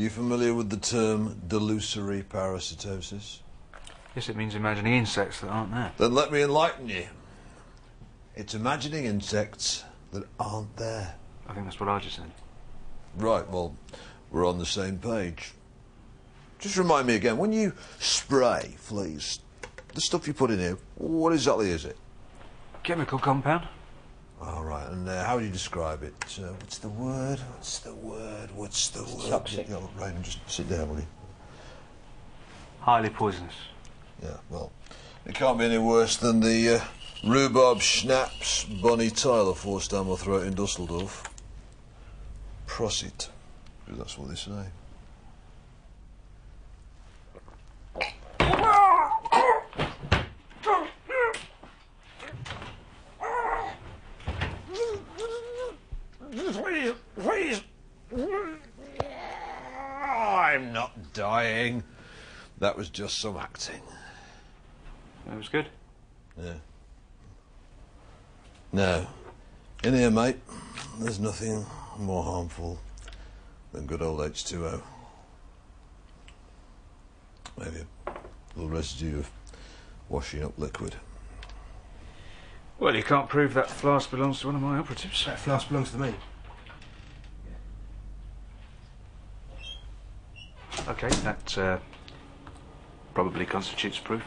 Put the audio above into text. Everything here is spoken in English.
you familiar with the term delusory parasitosis? Yes, it means imagining insects that aren't there. Then let me enlighten you. It's imagining insects that aren't there. I think that's what I just said. Right, well, we're on the same page. Just remind me again, when you spray fleas, the stuff you put in here, what exactly is it? Chemical compound? All right, and uh, how would you describe it? Uh, what's the word? What's the word? What's the word? Toxic. Oh, Raymond, just sit down, will you? Highly poisonous. Yeah, well, it can't be any worse than the uh, rhubarb schnapps Bonnie Tyler forced down my throat in Dusseldorf. Prosit, because that's what they say. Please, please. I'm not dying. That was just some acting. That was good. Yeah. No. In here, mate, there's nothing more harmful than good old H2O. Maybe a little residue of washing up liquid. Well, you can't prove that flask belongs to one of my operatives. That flask belongs to me. Okay, that uh, probably constitutes proof.